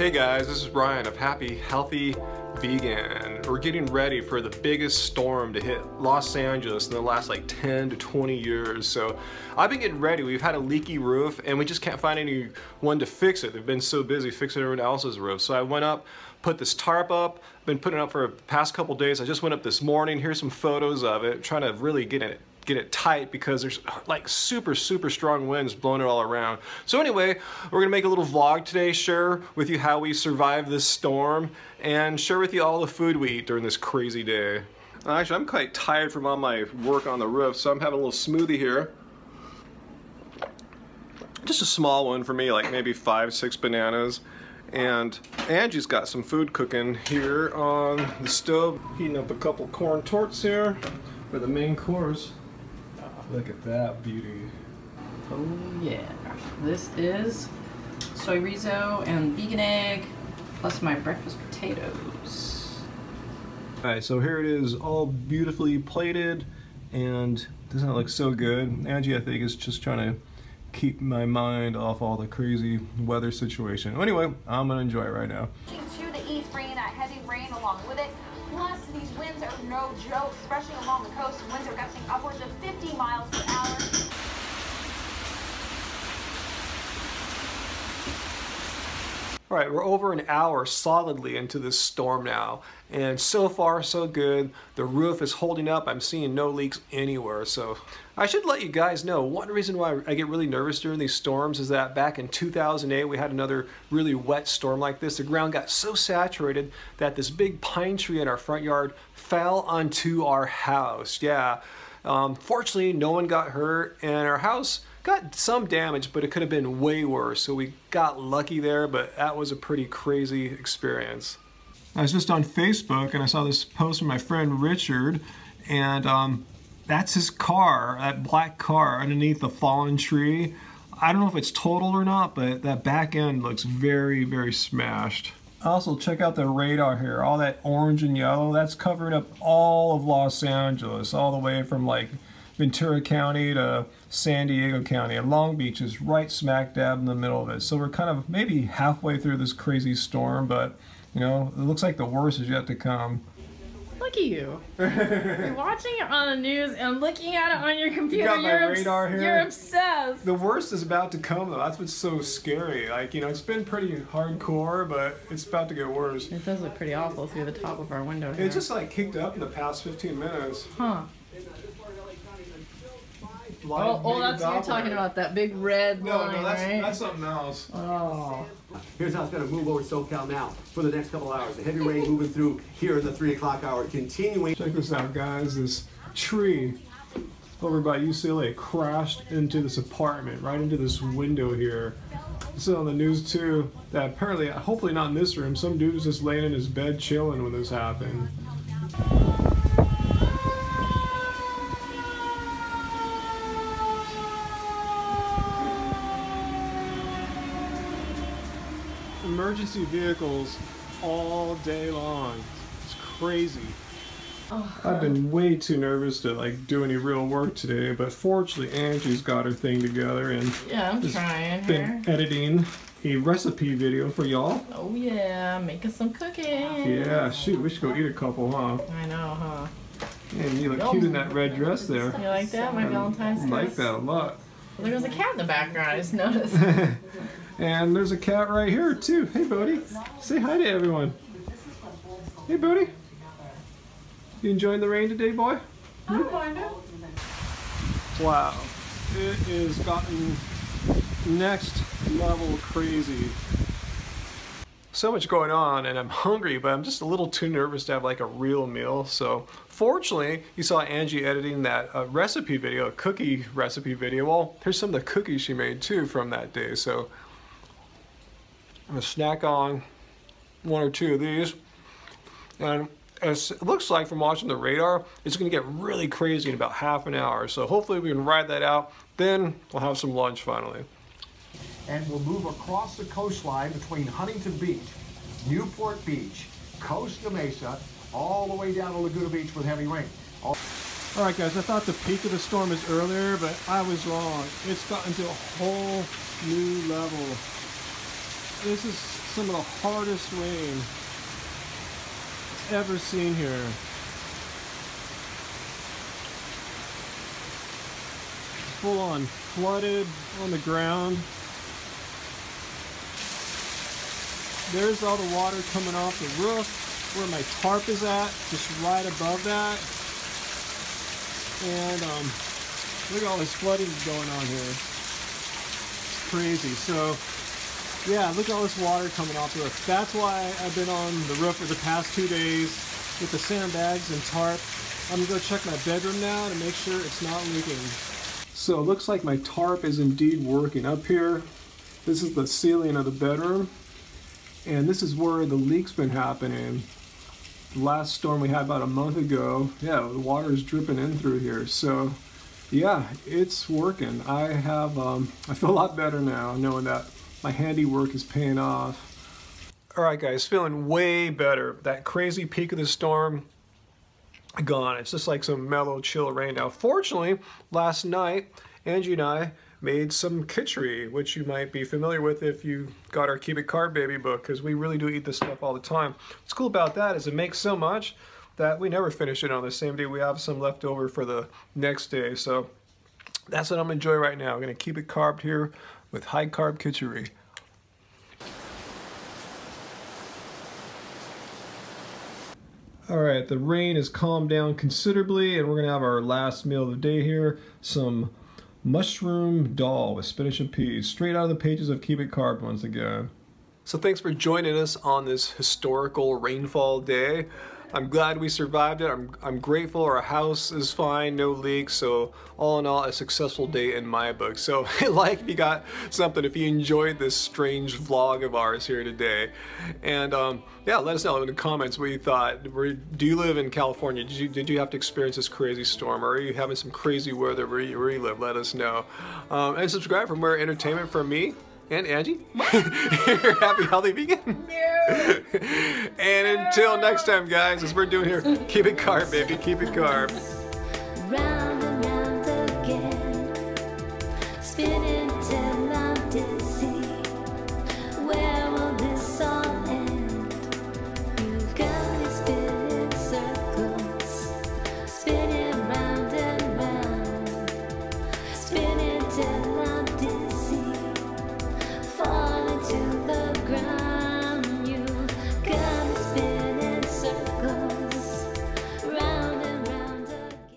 Hey guys, this is Ryan of Happy Healthy Vegan. We're getting ready for the biggest storm to hit Los Angeles in the last like 10 to 20 years. So I've been getting ready. We've had a leaky roof and we just can't find anyone to fix it. They've been so busy fixing everyone else's roof. So I went up, put this tarp up, been putting it up for the past couple days. I just went up this morning. Here's some photos of it, trying to really get it get it tight because there's like super, super strong winds blowing it all around. So anyway, we're gonna make a little vlog today, share with you how we survived this storm and share with you all the food we eat during this crazy day. Actually, I'm quite tired from all my work on the roof, so I'm having a little smoothie here. Just a small one for me, like maybe five, six bananas. And Anji's got some food cooking here on the stove. Heating up a couple corn torts here for the main course. Look at that beauty. Oh yeah. This is soyrizo and vegan egg, plus my breakfast potatoes. Alright, so here it is all beautifully plated and doesn't it look so good? Anji, I think, is just trying to keep my mind off all the crazy weather situation. Anyway, I'm gonna enjoy it right now. Bringing that heavy rain along with it. Plus, these winds are no joke, especially along the coast. Winds are gusting upwards of 50 miles per hour. All right, we're over an hour solidly into this storm now, and so far so good. The roof is holding up. I'm seeing no leaks anywhere, so I should let you guys know. One reason why I get really nervous during these storms is that back in 2008 we had another really wet storm like this. The ground got so saturated that this big pine tree in our front yard fell onto our house. Yeah, um, fortunately no one got hurt, and our house got some damage, but it could have been way worse. So we got lucky there, but that was a pretty crazy experience. I was just on Facebook and I saw this post from my friend Richard, and um, that's his car, that black car underneath the fallen tree. I don't know if it's totaled or not, but that back end looks very, very smashed. Also, check out the radar here. All that orange and yellow, that's covering up all of Los Angeles, all the way from like Ventura County to San Diego County, and Long Beach is right smack dab in the middle of it. So we're kind of maybe halfway through this crazy storm, but you know, it looks like the worst is yet to come. Look at you. you're watching it on the news and looking at it on your computer. You got my you're radar here. You're obsessed. The worst is about to come though. That's what's so scary. Like, you know, it's been pretty hardcore, but it's about to get worse. It does look pretty awful through the top of our window here. It just like kicked up in the past 15 minutes. Huh. Oh, oh, that's you're talking about that big red No, line, no, that's, right? that's something else. Oh. Here's how it's going to move over SoCal now for the next couple hours. The heavy rain moving through here in the 3 o'clock hour, continuing. Check this out, guys. This tree over by UCLA crashed into this apartment, right into this window here. This is on the news too, that apparently, hopefully not in this room, some dude was just laying in his bed chilling when this happened. Emergency vehicles all day long. It's crazy. Oh, I've been way too nervous to like do any real work today, but fortunately Anji's got her thing together and Yeah, I'm trying been here. editing a recipe video for y'all. Oh yeah, making some cooking. Yeah, shoot, we should go eat a couple, huh? I know, huh? And you look cute in that red dress there. You like that, my Valentine's I like that a lot. Well, there was a cat in the background. I just noticed. And there's a cat right here too. Hey, Bodie. Say hi to everyone. Hey, Bodie. You enjoying the rain today, boy? Oh, wow. It has gotten next level crazy. So much going on and I'm hungry, but I'm just a little too nervous to have like a real meal. So fortunately, you saw Anji editing that uh, recipe video, a cookie recipe video. Well, here's some of the cookies she made too from that day. So I'm gonna snack on one or two of these. And as it looks like from watching the radar, it's gonna get really crazy in about half an hour. So hopefully we can ride that out. Then we'll have some lunch finally. And we'll move across the coastline between Huntington Beach, Newport Beach, Costa Mesa, all the way down to Laguna Beach with heavy rain. All All right, guys, I thought the peak of the storm is earlier, but I was wrong. It's gotten to a whole new level. This is some of the hardest rain ever seen here. Full on flooded on the ground. There's all the water coming off the roof where my tarp is at, just right above that. And um, look at all this flooding going on here. It's crazy. So yeah, look at all this water coming off the roof. That's why I've been on the roof for the past two days with the sandbags and tarp. I'm gonna go check my bedroom now to make sure it's not leaking. So it looks like my tarp is indeed working. Up here, this is the ceiling of the bedroom. And this is where the leak's been happening. The last storm we had about a month ago, yeah, the water is dripping in through here. So yeah, it's working. I have, um, I feel a lot better now knowing that my handiwork is paying off. All right, guys, feeling way better. That crazy peak of the storm, gone. It's just like some mellow, chill rain now. Fortunately, last night, Anji and I made some kitchari, which you might be familiar with if you got our Keep It Carb Baby book, because we really do eat this stuff all the time. What's cool about that is it makes so much that we never finish it on the same day. We have some left over for the next day. So that's what I'm enjoying right now. I'm to keep it carb here with high carb kitchari. All right, the rain has calmed down considerably and we're gonna have our last meal of the day here. Some mushroom Dal with spinach and peas, straight out of the pages of Keep It Carb once again. So thanks for joining us on this historical rainfall day. I'm glad we survived it. I'm, I'm grateful our house is fine, no leaks. So all in all, a successful day in my book. So like if you got something, if you enjoyed this strange vlog of ours here today. And um, yeah, let us know in the comments what you thought. Do you live in California? Did you, did you have to experience this crazy storm? Or are you having some crazy weather where you, where you live? Let us know. Um, and subscribe for more entertainment from me and Anji. You're happy, healthy vegan. No. and until next time, guys, as we're doing here, keep it carb, baby. Keep it carb.